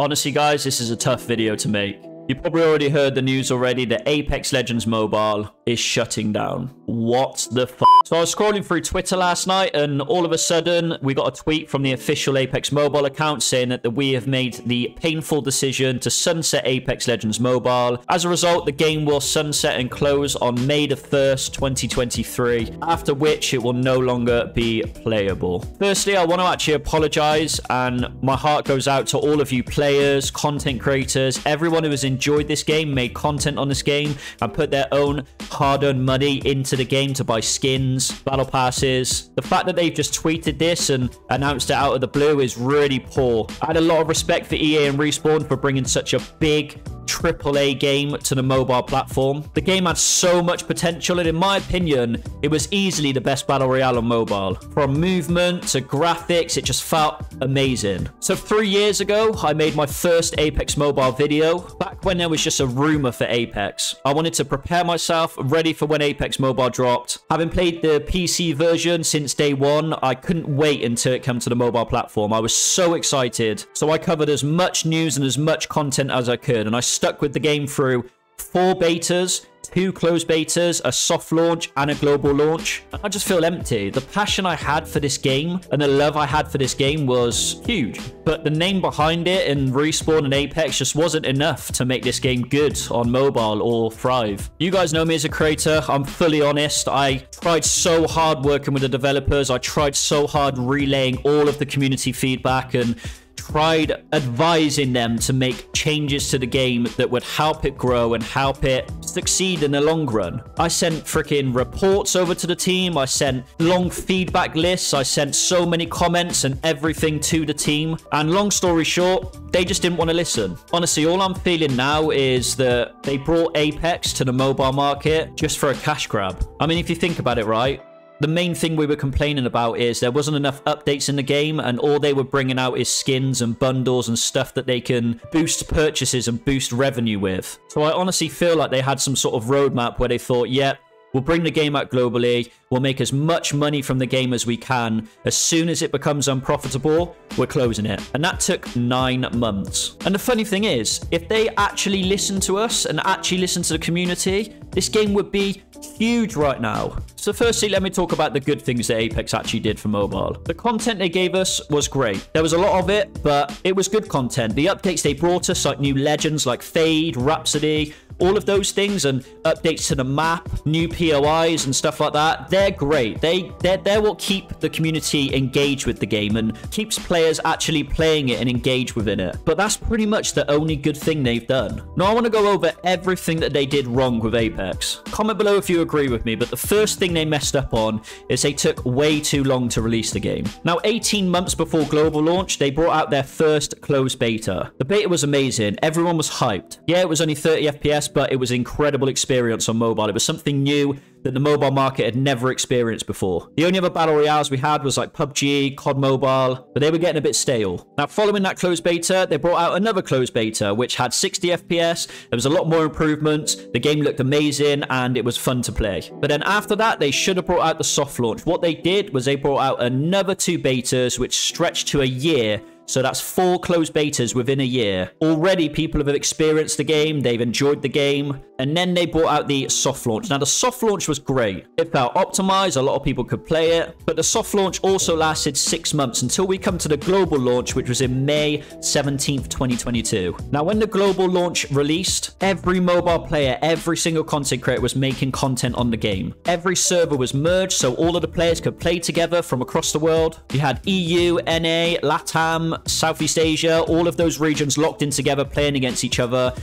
Honestly, guys, this is a tough video to make. You probably already heard the news already that Apex Legends Mobile is shutting down. What the f? So I was scrolling through Twitter last night and all of a sudden we got a tweet from the official Apex Mobile account saying that we have made the painful decision to sunset Apex Legends Mobile. As a result, the game will sunset and close on May the 1st, 2023, after which it will no longer be playable. Firstly, I want to actually apologize and my heart goes out to all of you players, content creators, everyone who has enjoyed this game, made content on this game, and put their own hard-earned money into the game to buy skins, battle passes. The fact that they've just tweeted this and announced it out of the blue is really poor. I had a lot of respect for EA and Respawn for bringing such a big AAA game to the mobile platform. The game had so much potential, and in my opinion, it was easily the best Battle Royale on mobile. From movement to graphics, it just felt amazing. So three years ago, I made my first Apex Mobile video, back when there was just a rumor for Apex. I wanted to prepare myself, ready for when Apex Mobile dropped. Having played the PC version since day one, I couldn't wait until it came to the mobile platform. I was so excited. So I covered as much news and as much content as I could, and I stuck with the game through four betas, two closed betas, a soft launch, and a global launch. I just feel empty. The passion I had for this game and the love I had for this game was huge. But the name behind it in Respawn and Apex just wasn't enough to make this game good on mobile or thrive. You guys know me as a creator. I'm fully honest. I tried so hard working with the developers. I tried so hard relaying all of the community feedback and tried advising them to make changes to the game that would help it grow and help it succeed in the long run. I sent freaking reports over to the team. I sent long feedback lists. I sent so many comments and everything to the team. And long story short, they just didn't want to listen. Honestly, all I'm feeling now is that they brought Apex to the mobile market just for a cash grab. I mean, if you think about it, right? The main thing we were complaining about is there wasn't enough updates in the game and all they were bringing out is skins and bundles and stuff that they can boost purchases and boost revenue with. So I honestly feel like they had some sort of roadmap where they thought, yep, yeah, We'll bring the game out globally. We'll make as much money from the game as we can. As soon as it becomes unprofitable, we're closing it. And that took nine months. And the funny thing is, if they actually listened to us and actually listened to the community, this game would be huge right now. So firstly, let me talk about the good things that Apex actually did for mobile. The content they gave us was great. There was a lot of it, but it was good content. The updates they brought us, like new legends like Fade, Rhapsody, all of those things and updates to the map, new POIs and stuff like that, they're great. They, they're, they're what keep the community engaged with the game and keeps players actually playing it and engaged within it. But that's pretty much the only good thing they've done. Now, I want to go over everything that they did wrong with Apex. Comment below if you agree with me, but the first thing they messed up on is they took way too long to release the game. Now, 18 months before global launch, they brought out their first closed beta. The beta was amazing. Everyone was hyped. Yeah, it was only 30 FPS, but it was incredible experience on mobile. It was something new that the mobile market had never experienced before. The only other battle royales we had was like PUBG, COD Mobile, but they were getting a bit stale. Now, following that closed beta, they brought out another closed beta, which had 60 FPS. There was a lot more improvements. The game looked amazing and it was fun to play. But then after that, they should have brought out the soft launch. What they did was they brought out another two betas, which stretched to a year so that's four closed betas within a year. Already people have experienced the game, they've enjoyed the game, and then they brought out the soft launch. Now the soft launch was great. It felt optimized, a lot of people could play it, but the soft launch also lasted six months until we come to the global launch, which was in May 17th, 2022. Now when the global launch released, every mobile player, every single content creator was making content on the game. Every server was merged, so all of the players could play together from across the world. You had EU, NA, LATAM, Southeast Asia, all of those regions locked in together, playing against each other.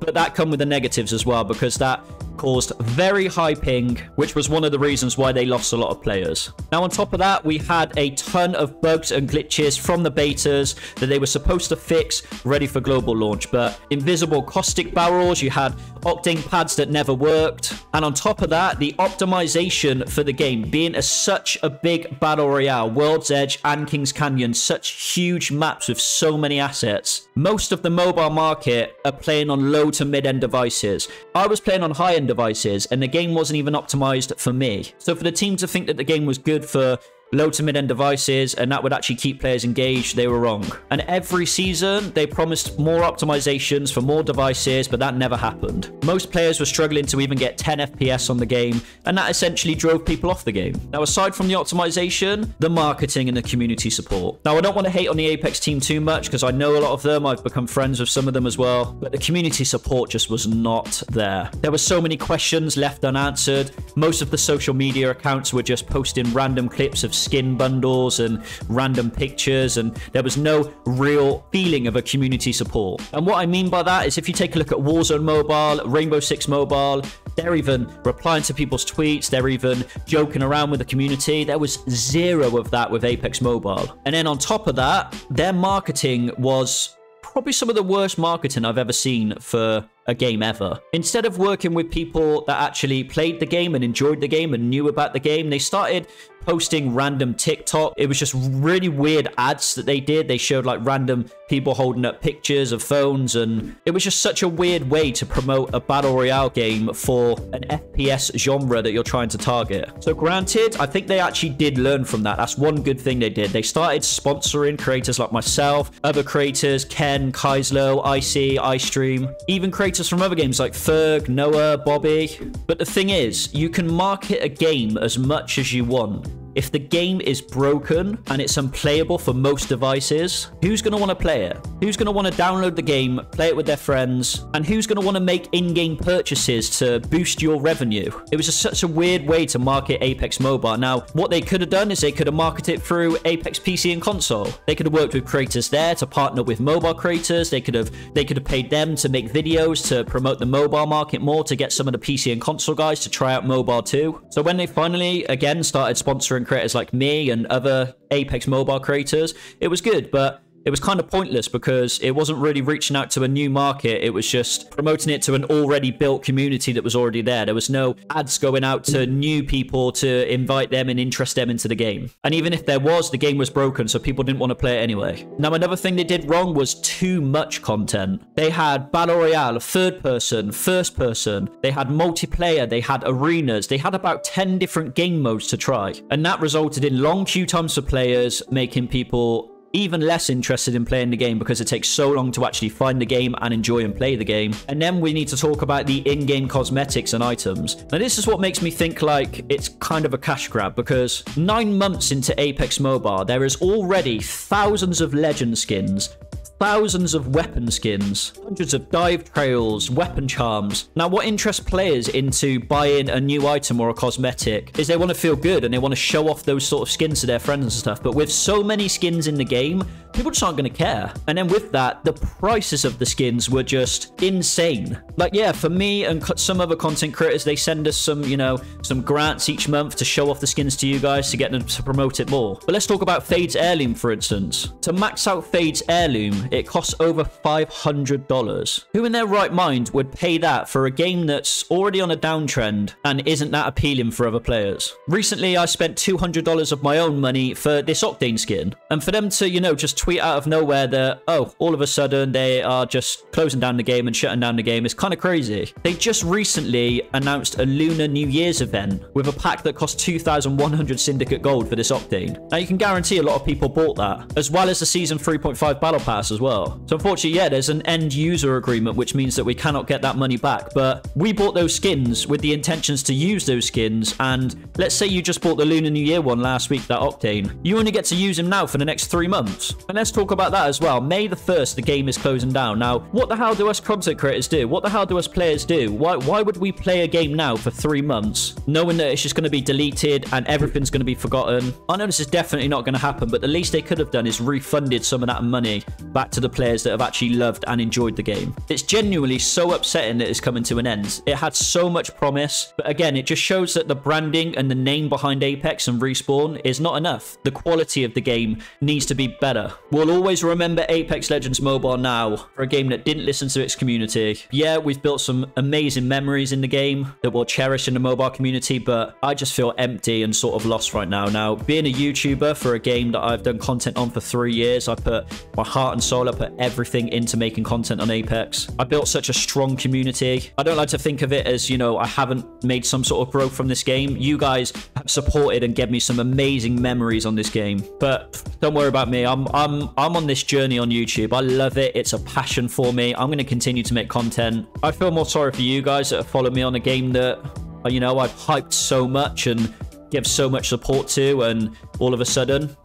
But that come with the negatives as well, because that caused very high ping, which was one of the reasons why they lost a lot of players. Now, on top of that, we had a ton of bugs and glitches from the betas that they were supposed to fix ready for global launch, but invisible caustic barrels, you had octane pads that never worked, and on top of that, the optimization for the game being a, such a big battle royale, World's Edge and Kings Canyon, such huge maps with so many assets. Most of the mobile market are playing on low to mid-end devices. I was playing on high-end devices, and the game wasn't even optimized for me. So for the team to think that the game was good for low to mid end devices, and that would actually keep players engaged, they were wrong. And every season, they promised more optimizations for more devices, but that never happened. Most players were struggling to even get 10 FPS on the game, and that essentially drove people off the game. Now, aside from the optimization, the marketing and the community support. Now, I don't want to hate on the Apex team too much because I know a lot of them. I've become friends with some of them as well, but the community support just was not there. There were so many questions left unanswered. Most of the social media accounts were just posting random clips of skin bundles and random pictures, and there was no real feeling of a community support. And what I mean by that is if you take a look at Warzone Mobile, Rainbow Six Mobile, they're even replying to people's tweets. They're even joking around with the community. There was zero of that with Apex Mobile. And then on top of that, their marketing was probably some of the worst marketing I've ever seen for a game ever. Instead of working with people that actually played the game and enjoyed the game and knew about the game, they started posting random TikTok. It was just really weird ads that they did. They showed like random people holding up pictures of phones, and it was just such a weird way to promote a battle royale game for an FPS genre that you're trying to target. So, granted, I think they actually did learn from that. That's one good thing they did. They started sponsoring creators like myself, other creators, Ken, Kaislo, IC, iStream, even creators from other games like Ferg, Noah, Bobby. But the thing is, you can market a game as much as you want. If the game is broken and it's unplayable for most devices, who's going to want to play it? Who's going to want to download the game, play it with their friends, and who's going to want to make in-game purchases to boost your revenue? It was just such a weird way to market Apex Mobile. Now, what they could have done is they could have marketed it through Apex PC and console. They could have worked with creators there to partner with mobile creators. They could have they could have paid them to make videos to promote the mobile market more to get some of the PC and console guys to try out mobile too. So when they finally again started sponsoring creators like me and other Apex Mobile creators, it was good, but it was kind of pointless because it wasn't really reaching out to a new market. It was just promoting it to an already built community that was already there. There was no ads going out to new people to invite them and interest them into the game. And even if there was, the game was broken, so people didn't want to play it anyway. Now, another thing they did wrong was too much content. They had Battle Royale, third person, first person. They had multiplayer. They had arenas. They had about 10 different game modes to try. And that resulted in long queue times for players, making people even less interested in playing the game because it takes so long to actually find the game and enjoy and play the game. And then we need to talk about the in-game cosmetics and items. Now this is what makes me think like it's kind of a cash grab because nine months into Apex Mobile, there is already thousands of legend skins thousands of weapon skins, hundreds of dive trails, weapon charms. Now, what interests players into buying a new item or a cosmetic is they want to feel good and they want to show off those sort of skins to their friends and stuff. But with so many skins in the game, people just aren't going to care. And then with that, the prices of the skins were just insane. Like, yeah, for me and some other content creators, they send us some, you know, some grants each month to show off the skins to you guys to get them to promote it more. But let's talk about Fade's Heirloom, for instance. To max out Fade's Heirloom, it costs over $500. Who in their right mind would pay that for a game that's already on a downtrend and isn't that appealing for other players? Recently, I spent $200 of my own money for this Octane skin. And for them to, you know, just tweet out of nowhere that, oh, all of a sudden they are just closing down the game and shutting down the game is kind of crazy. They just recently announced a Lunar New Year's event with a pack that cost 2,100 Syndicate Gold for this Octane. Now, you can guarantee a lot of people bought that, as well as the Season 3.5 Battle Pass as well. So unfortunately, yeah, there's an end user agreement, which means that we cannot get that money back. But we bought those skins with the intentions to use those skins. And let's say you just bought the Lunar New Year one last week, that Octane. You only get to use him now for the next three months. And let's talk about that as well. May the 1st, the game is closing down. Now, what the hell do us content creators do? What the hell do us players do? Why, why would we play a game now for three months, knowing that it's just going to be deleted and everything's going to be forgotten? I know this is definitely not going to happen, but the least they could have done is refunded some of that money back to the players that have actually loved and enjoyed the game. It's genuinely so upsetting that it's coming to an end. It had so much promise, but again, it just shows that the branding and the name behind Apex and Respawn is not enough. The quality of the game needs to be better. We'll always remember Apex Legends Mobile now for a game that didn't listen to its community. Yeah, we've built some amazing memories in the game that we'll cherish in the mobile community, but I just feel empty and sort of lost right now. Now, being a YouTuber for a game that I've done content on for three years, I put my heart and soul I put everything into making content on Apex. I built such a strong community. I don't like to think of it as, you know, I haven't made some sort of growth from this game. You guys have supported and gave me some amazing memories on this game. But don't worry about me. I'm I'm I'm on this journey on YouTube. I love it. It's a passion for me. I'm going to continue to make content. I feel more sorry for you guys that have followed me on a game that you know I've hyped so much and give so much support to and all of a sudden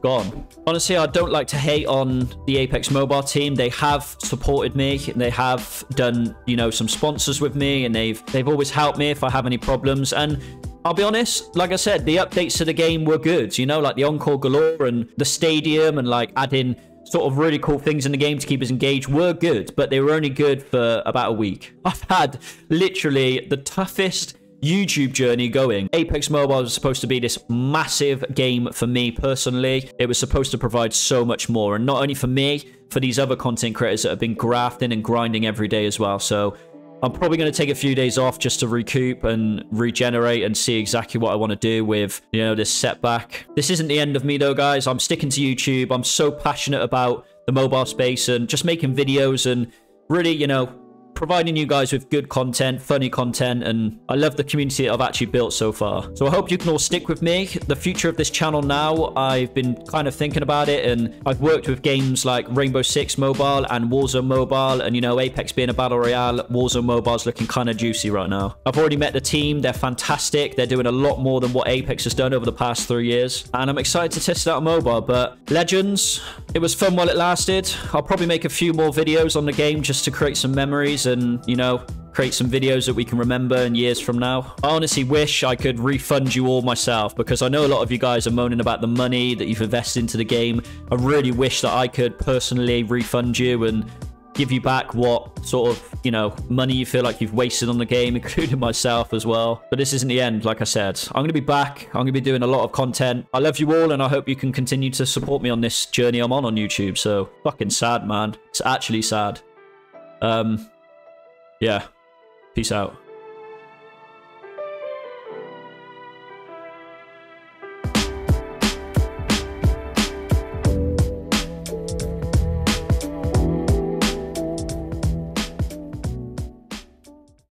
gone. Honestly, I don't like to hate on the Apex Mobile team. They have supported me. They have done, you know, some sponsors with me and they've they've always helped me if I have any problems. And I'll be honest, like I said, the updates to the game were good. You know, like the Encore Galore and the stadium and like adding sort of really cool things in the game to keep us engaged were good, but they were only good for about a week. I've had literally the toughest YouTube journey going. Apex Mobile was supposed to be this massive game for me personally. It was supposed to provide so much more. And not only for me, for these other content creators that have been grafting and grinding every day as well. So I'm probably going to take a few days off just to recoup and regenerate and see exactly what I want to do with, you know, this setback. This isn't the end of me though, guys. I'm sticking to YouTube. I'm so passionate about the mobile space and just making videos and really, you know, providing you guys with good content, funny content, and I love the community I've actually built so far. So I hope you can all stick with me. The future of this channel now, I've been kind of thinking about it, and I've worked with games like Rainbow Six Mobile and Warzone Mobile, and you know, Apex being a battle royale, Warzone Mobile is looking kind of juicy right now. I've already met the team. They're fantastic. They're doing a lot more than what Apex has done over the past three years, and I'm excited to test it out on mobile, but Legends, it was fun while it lasted. I'll probably make a few more videos on the game just to create some and, you know, create some videos that we can remember in years from now. I honestly wish I could refund you all myself because I know a lot of you guys are moaning about the money that you've invested into the game. I really wish that I could personally refund you and give you back what sort of, you know, money you feel like you've wasted on the game, including myself as well. But this isn't the end, like I said. I'm going to be back. I'm going to be doing a lot of content. I love you all, and I hope you can continue to support me on this journey I'm on on YouTube. So, fucking sad, man. It's actually sad. Um, yeah. Peace out.